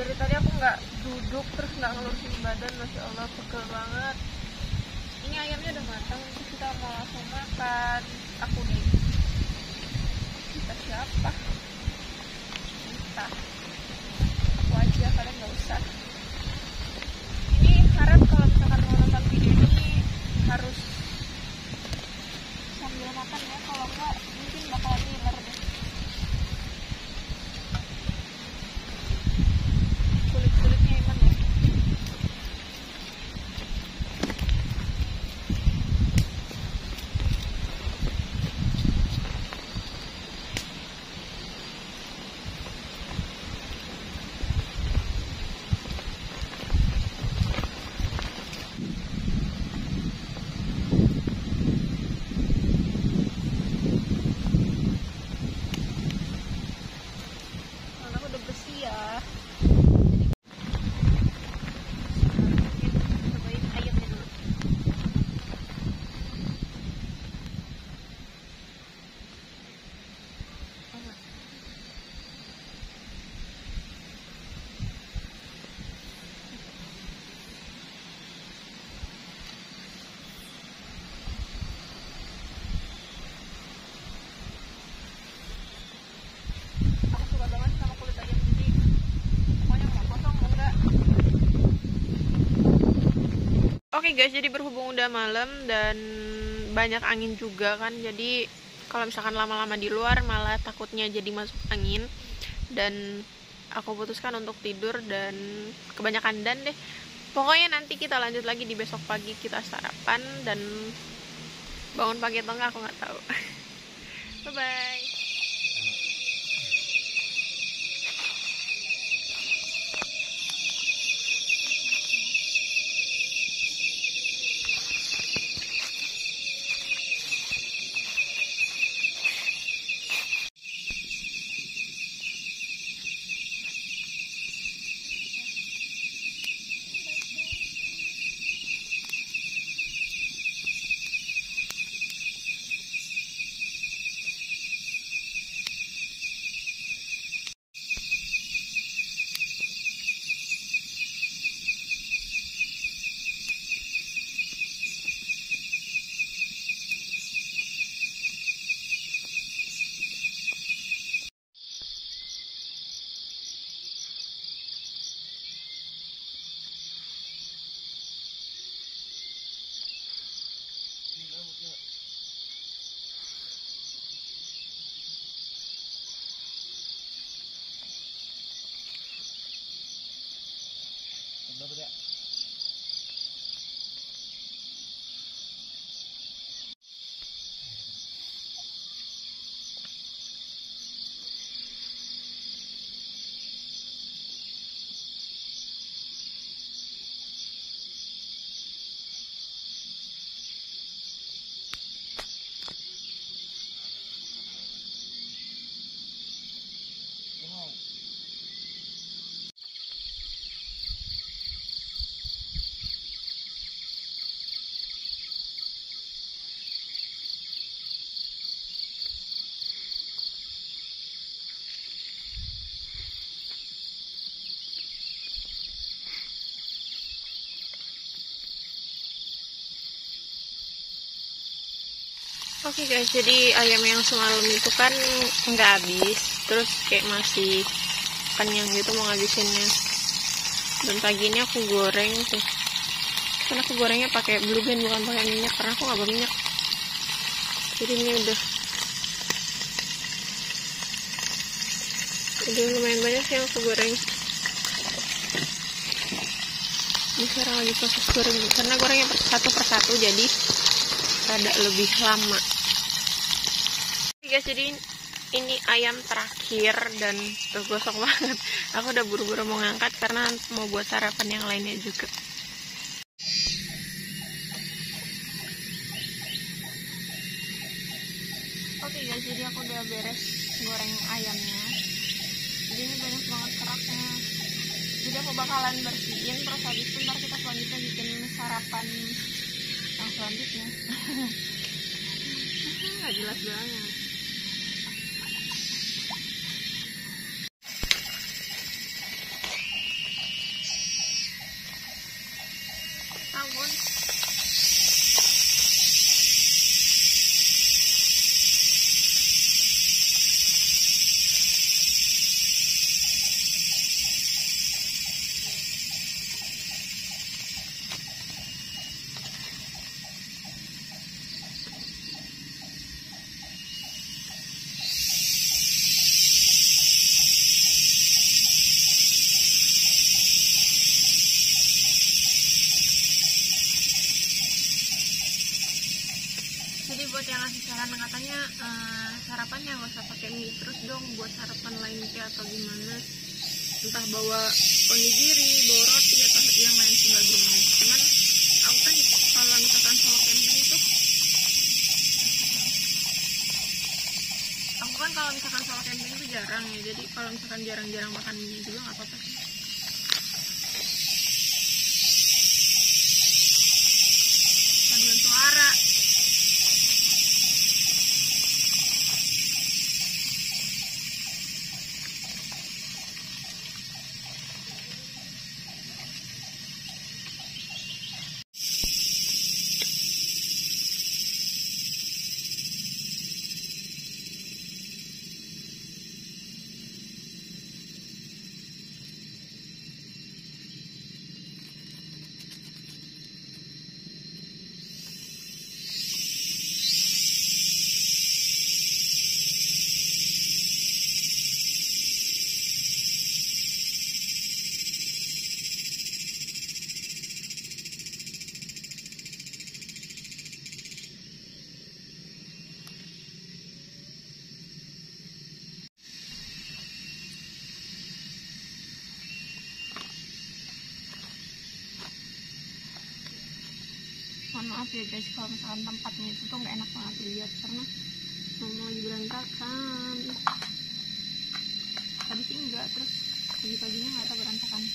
aku nggak duduk terus nggak ngelurusin badan masya allah pegel banget. Ini ayamnya udah matang terus kita mau langsung makan. Aku di kita siapa? Entah aku aja kalian nggak usah. Ini harap kalau misalkan mau nonton video ini harus sambil makan ya kalau enggak mungkin bakalan ngiler deh kulit-kulitnya emang ya Karena aku udah bersih ya. Cobain ayamnya dulu. Enak. Aku suka banget sama kulit ayam jadi pokoknya mau potong mau enggak. Oke guys, jadi berhubung udah malam dan banyak angin juga kan, jadi kalau misalkan lama-lama di luar malah takutnya jadi masuk angin dan aku putuskan untuk tidur dan kebanyakan dan deh. Pokoknya nanti kita lanjut lagi di besok pagi kita sarapan dan bangun pagi atau enggak aku nggak tahu. Bye bye. Oke guys, jadi ayam yang semalam itu kan nggak habis, terus kayak masih kenyang gitu mau ngabisinnya. Dan pagi ini aku goreng tuh. Kan aku gorengnya pakai blue band bukan pakai minyak karena aku nggak bawa minyak. Jadi ini udah udah lumayan banyak sih yang aku goreng. Ini sekarang lagi proses goreng karena gorengnya satu persatu jadi rada lebih lama. Oke guys jadi ini ayam terakhir dan tuh gosong banget. Aku udah buru-buru mau ngangkat karena mau buat sarapan yang lainnya juga. Oke guys jadi aku udah beres goreng ayamnya. Jadi ini banyak banget keraknya jadi aku bakalan bersihin terus habis itu ntar kita selanjutnya bikin sarapan selanjutnya. Nggak jelas banget buat yang ngasih saran katanya uh, sarapannya nggak usah pakai mie terus dong buat sarapan lain kayak atau gimana. Entah bawa onigiri bawa roti atau yang lain sebagainya cuman aku kan kalau misalkan solo camping itu aku kan kalau misalkan solo camping itu jarang ya. Jadi kalau misalkan jarang-jarang makan juga nggak apa-apa maaf ya guys kalau misalkan tempatnya itu tuh nggak enak banget dilihat karena mau lagi berantakan tadi sih enggak terus pagi-paginya nggak tahu berantakan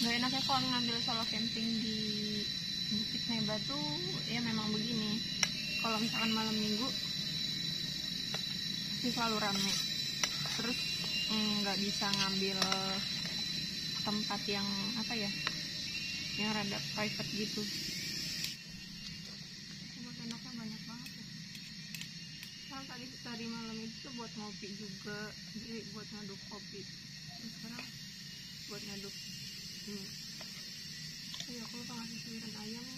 Gak enaknya kalau ngambil solo camping di Bukit Neba tuh ya memang begini. Kalau misalkan malam minggu sih selalu rame. Terus nggak mm, bisa ngambil tempat yang apa ya yang rada private gitu. Cuma enaknya banyak banget ya. Kalau tadi tadi malam itu buat ngopi juga. Jadi buat ngaduk kopi. Terus sekarang buat ngaduk hmm. ya aku lupa ngasih suiran ayamnya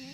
ya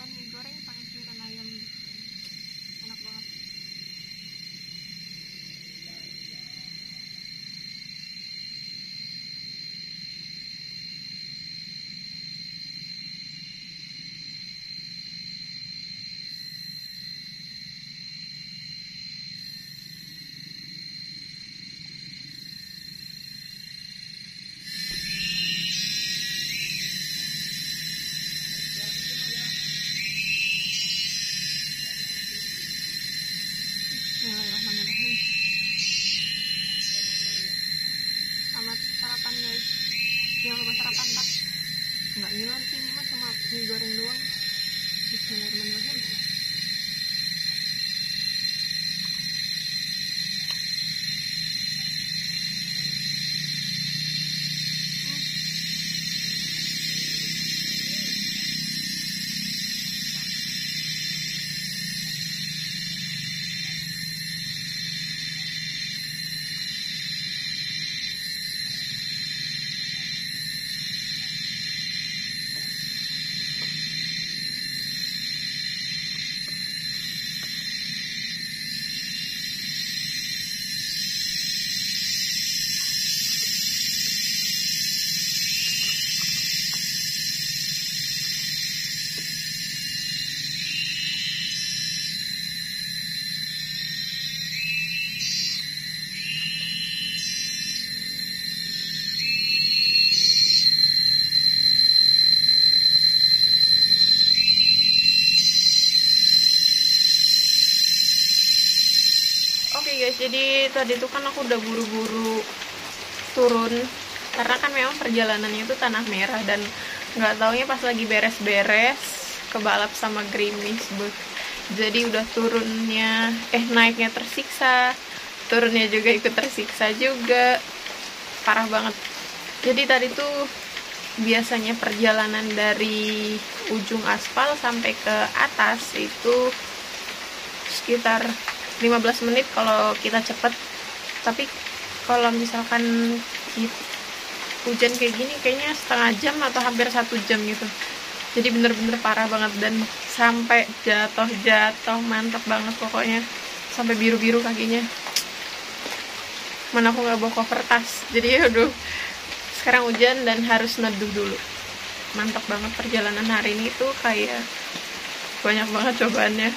makan mie goreng pakai suiran ayam gitu enak banget Bismillahirrahmanirrahim Selamat sarapan guys Jangan lupa sarapan tak Nggak ngiler sih cuma mie goreng doang. Bismillahirrahmanirrahim tadi tuh kan aku udah buru-buru turun. Karena kan memang perjalanannya itu tanah merah dan nggak taunya pas lagi beres-beres kebalap sama gerimis beuh. jadi udah turunnya eh naiknya tersiksa. Turunnya juga ikut tersiksa juga. Parah banget. Jadi tadi tuh biasanya perjalanan dari ujung aspal sampai ke atas itu sekitar 15 menit kalau kita cepet. Tapi kalau misalkan hujan kayak gini kayaknya setengah jam atau hampir satu jam gitu. Jadi bener-bener parah banget dan sampai jatuh-jatuh mantap banget pokoknya. Sampai biru-biru kakinya. Mana aku nggak bawa cover tas. Jadi aduh. Sekarang hujan dan harus neduh dulu. Mantap banget perjalanan hari ini tuh kayak banyak banget cobaannya